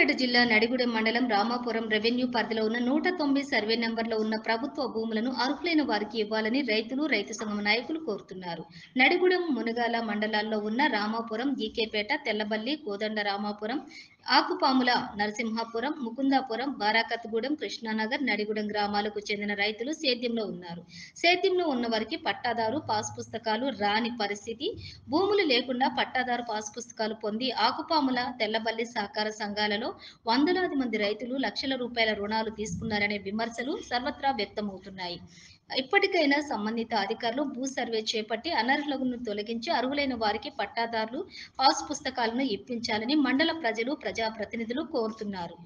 సూర్యాపేట జిల్లా నడిగూడెం మండలం రామాపురం రెవెన్యూ పరిధిలో ఉన్న నూట తొమ్మిది సర్వే నెంబర్లో ఉన్న ప్రభుత్వ భూములను అర్హులైన వారికి ఇవ్వాలని రైతులు రైతు సంఘం నాయకులు కోరుతున్నారు. నడిగూడెం మునగాల మండలాల్లో ఉన్న రామాపురం ఈకేపేట తెల్లబల్లి కోదండ రామాపురం ఆకుపాముల నరసింహాపురం ముకుందాపురం బారాకత్గూడెం కృష్ణానగర్ నడిగూడెం గ్రామాలకు చెందిన రైతులు సేద్యంలో ఉన్నారు. సేద్యంలో ఉన్న వారికి పట్టాదారు పాస్ పుస్తకాలు రాని పరిస్థితి. భూములు లేకుండా పట్టాదారు పాస్ పుస్తకాలు పొంది ఆకుపాముల తెల్లబల్లి సహకార సంఘాలలో జిల్లాలో వందలాది మంది రైతులు లక్షల రూపాయల రుణాలు తీసుకున్నారనే విమర్శలు సర్వత్రా వ్యక్తమవుతున్నాయి. ఇప్పటికైనా సంబంధిత అధికారులు భూ సర్వే చేపట్టి అనర్హులను తొలగించి అర్హులైన వారికి పట్టాదారులు పాస్ పుస్తకాలను ఇప్పించాలని మండల ప్రజలు ప్రజాప్రతినిధులు కోరుతున్నారు.